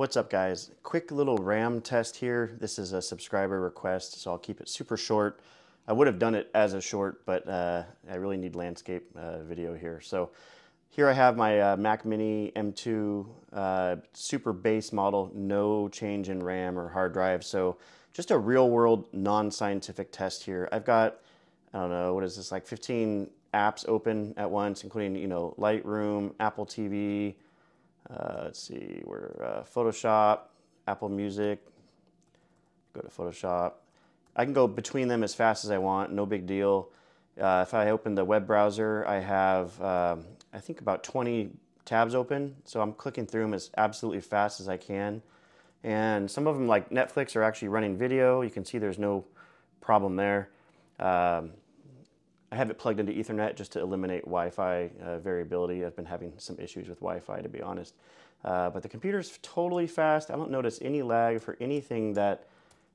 What's up guys? Quick little RAM test here. This is a subscriber request, so I'll keep it super short. I would have done it as a short, but uh, I really need landscape uh, video here. So here I have my uh, Mac Mini M2 uh, super base model, no change in RAM or hard drive. So just a real world non-scientific test here. I've got, I don't know, what is this, like 15 apps open at once, including, you know, Lightroom, Apple TV, uh, let's see, we're uh, Photoshop, Apple Music, go to Photoshop. I can go between them as fast as I want, no big deal. Uh, if I open the web browser, I have, um, I think about 20 tabs open. So I'm clicking through them as absolutely fast as I can. And some of them like Netflix are actually running video. You can see there's no problem there. Um, I have it plugged into Ethernet just to eliminate Wi-Fi uh, variability. I've been having some issues with Wi-Fi to be honest. Uh, but the computer's totally fast. I don't notice any lag for anything that,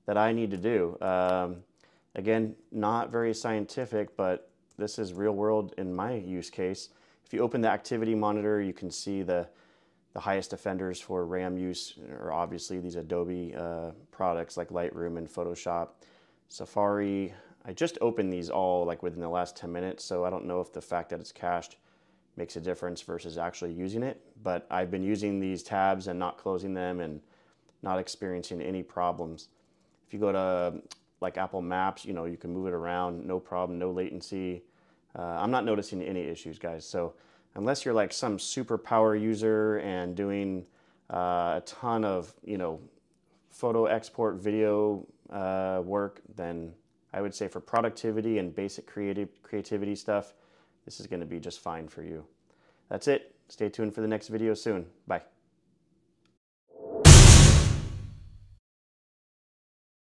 that I need to do. Um, again, not very scientific, but this is real world in my use case. If you open the activity monitor, you can see the, the highest offenders for RAM use are obviously these Adobe uh, products like Lightroom and Photoshop. Safari, I just opened these all like within the last 10 minutes, so I don't know if the fact that it's cached makes a difference versus actually using it, but I've been using these tabs and not closing them and not experiencing any problems. If you go to like Apple Maps, you know, you can move it around, no problem, no latency. Uh, I'm not noticing any issues, guys. So unless you're like some super power user and doing uh, a ton of, you know, photo export video uh, work, then I would say for productivity and basic creative creativity stuff, this is going to be just fine for you. That's it. Stay tuned for the next video soon. Bye.